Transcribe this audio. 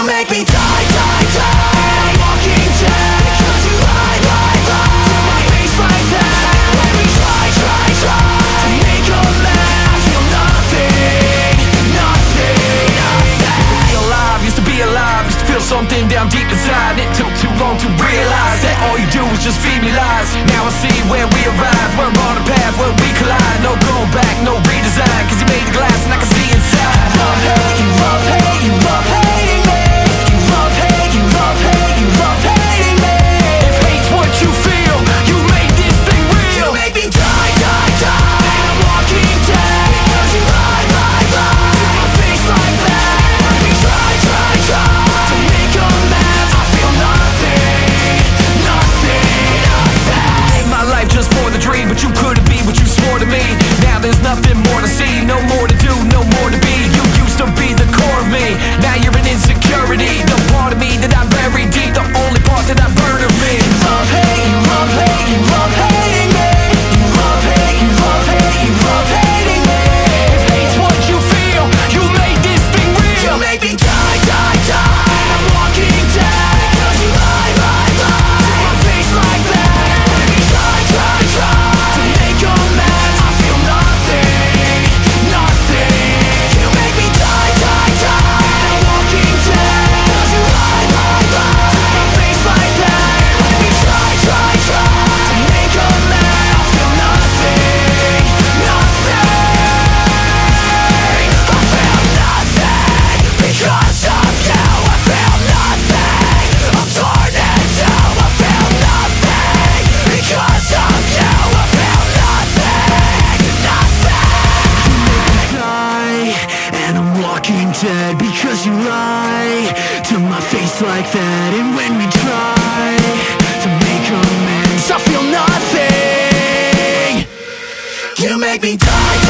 You make me die, die, die. I'm Walking dead Cause you lie, lie, lie To my face like that When we try, try, try To make a man feel nothing, nothing, nothing. Used to be alive, used to be alive. Used to feel something down deep inside. It took too long to realize That all you do is just feed me lies. Now I see where we arrive We're on a path where we collide. No going back. to my face like that. And when we try to make amends I feel nothing. You make me die.